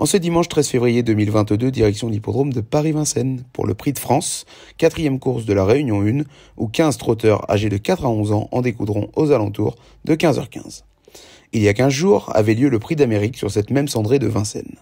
En ce dimanche 13 février 2022, direction l'hippodrome de Paris-Vincennes pour le Prix de France, quatrième course de la Réunion 1, où 15 trotteurs âgés de 4 à 11 ans en découdront aux alentours de 15h15. Il y a 15 jours avait lieu le Prix d'Amérique sur cette même cendrée de Vincennes.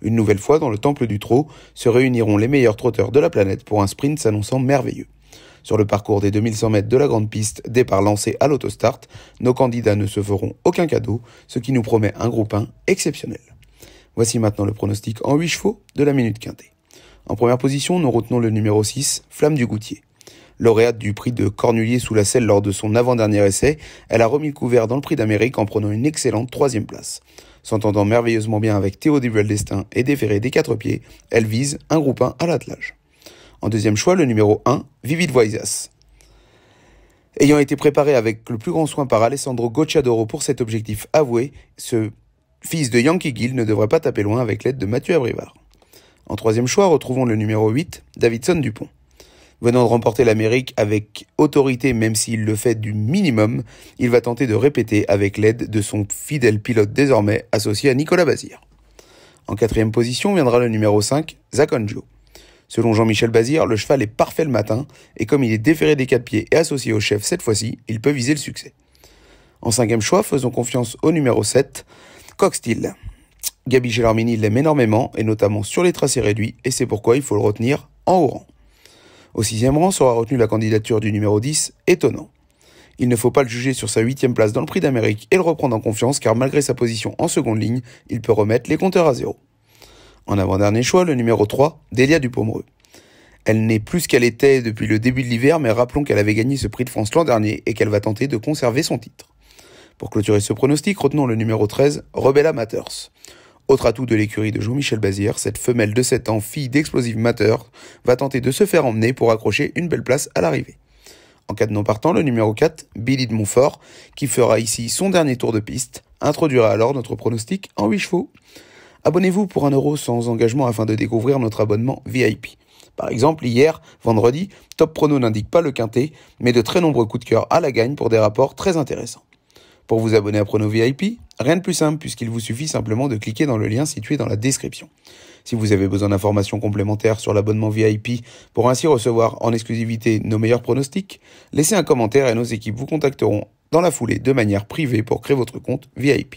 Une nouvelle fois, dans le Temple du Trot, se réuniront les meilleurs trotteurs de la planète pour un sprint s'annonçant merveilleux. Sur le parcours des 2100 mètres de la grande piste, départ lancé à l'autostart, nos candidats ne se feront aucun cadeau, ce qui nous promet un groupe 1 exceptionnel. Voici maintenant le pronostic en 8 chevaux de la Minute Quintée. En première position, nous retenons le numéro 6, Flamme du Goutier. Lauréate du prix de Cornulier sous la selle lors de son avant-dernier essai, elle a remis le couvert dans le prix d'Amérique en prenant une excellente troisième place. S'entendant merveilleusement bien avec Théo Destin et déféré des quatre pieds, elle vise un groupe 1 à l'attelage. En deuxième choix, le numéro 1, Vivid Voisas. Ayant été préparé avec le plus grand soin par Alessandro Gocciadoro pour cet objectif avoué, ce fils de Yankee Gill, ne devrait pas taper loin avec l'aide de Mathieu Abrivard. En troisième choix, retrouvons le numéro 8, Davidson Dupont. Venant de remporter l'Amérique avec autorité, même s'il le fait du minimum, il va tenter de répéter avec l'aide de son fidèle pilote désormais associé à Nicolas Bazir. En quatrième position viendra le numéro 5, Zakonjo. Selon Jean-Michel Bazir, le cheval est parfait le matin, et comme il est déféré des quatre pieds et associé au chef cette fois-ci, il peut viser le succès. En cinquième choix, faisons confiance au numéro 7, Coxtil. Gabi Gelormini l'aime énormément, et notamment sur les tracés réduits, et c'est pourquoi il faut le retenir en haut rang. Au sixième rang sera retenue la candidature du numéro 10, étonnant. Il ne faut pas le juger sur sa huitième place dans le prix d'Amérique et le reprendre en confiance car malgré sa position en seconde ligne, il peut remettre les compteurs à zéro. En avant-dernier choix, le numéro 3, Delia Dupomereux. Elle n'est plus qu'elle était depuis le début de l'hiver, mais rappelons qu'elle avait gagné ce prix de France l'an dernier et qu'elle va tenter de conserver son titre. Pour clôturer ce pronostic, retenons le numéro 13, Rebella Matters. Autre atout de l'écurie de Jean-Michel Bazir, cette femelle de 7 ans, fille d'explosive Matter, va tenter de se faire emmener pour accrocher une belle place à l'arrivée. En cas de non partant, le numéro 4, Billy de Montfort, qui fera ici son dernier tour de piste, introduira alors notre pronostic en 8 chevaux. Abonnez-vous pour un euro sans engagement afin de découvrir notre abonnement VIP. Par exemple, hier, vendredi, Top Prono n'indique pas le quintet, mais de très nombreux coups de cœur à la gagne pour des rapports très intéressants. Pour vous abonner à Prono VIP, rien de plus simple puisqu'il vous suffit simplement de cliquer dans le lien situé dans la description. Si vous avez besoin d'informations complémentaires sur l'abonnement VIP pour ainsi recevoir en exclusivité nos meilleurs pronostics, laissez un commentaire et nos équipes vous contacteront dans la foulée de manière privée pour créer votre compte VIP.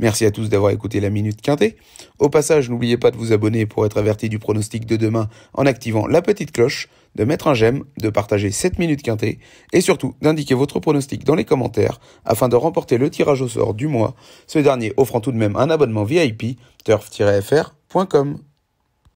Merci à tous d'avoir écouté la Minute Quintée. Au passage, n'oubliez pas de vous abonner pour être averti du pronostic de demain en activant la petite cloche, de mettre un j'aime, de partager cette Minute Quintée et surtout d'indiquer votre pronostic dans les commentaires afin de remporter le tirage au sort du mois, ce dernier offrant tout de même un abonnement VIP turf-fr.com.